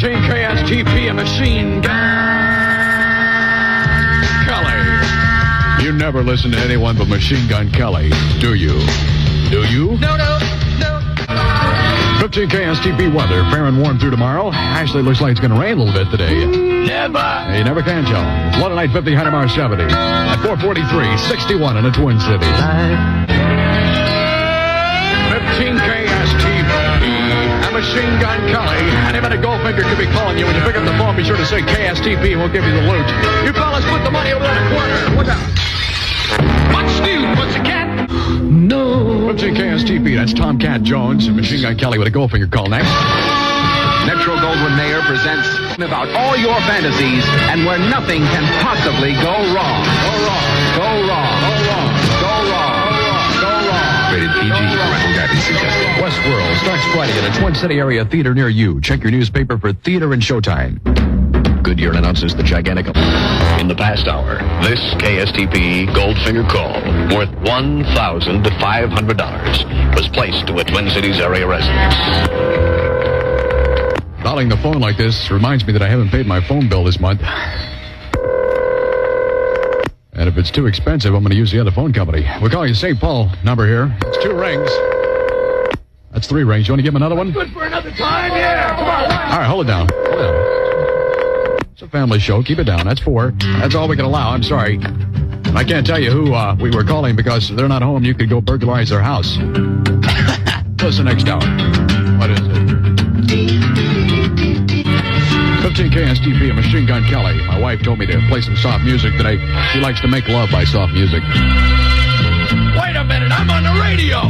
15 KSTP, a machine gun. Kelly. You never listen to anyone but Machine Gun Kelly, do you? Do you? No, no, no. 15 KSTP weather. Fair and warm through tomorrow. Actually, looks like it's going to rain a little bit today. Never. You never can tell. Flood tonight 50, high tomorrow 70. At 443, 61 in the Twin Cities. 15 Machine Gun Kelly. Anybody Goldfinger could be calling you. When you pick up the phone, be sure to say KSTP and we'll give you the loot. You fellas put the money over there in the corner. What's up? What's new, pussycat? No. 15 KSTP. That's Tomcat Jones and Machine Gun Kelly with a Goldfinger call next. Metro Goldwyn Mayer presents about all your fantasies and where nothing can possibly go wrong. Westworld starts Friday at a Twin City area theater near you. Check your newspaper for theater and showtime. Goodyear announces the gigantic. In the past hour, this KSTP Goldfinger call, worth $1,000 to $500, was placed to a Twin Cities area residence. Dialing the phone like this reminds me that I haven't paid my phone bill this month. And if it's too expensive, I'm going to use the other phone company. We're calling St. Paul number here. It's two rings. That's three rings. You want to give him another one? Good for another time? Yeah, come on. All right, hold it down. Hold it down. It's a family show. Keep it down. That's four. That's all we can allow. I'm sorry. I can't tell you who uh, we were calling because they're not home. You could go burglarize their house. Listen next hour. 15 KSTP, a Machine Gun Kelly. My wife told me to play some soft music today. She likes to make love by soft music. Wait a minute, I'm on the radio.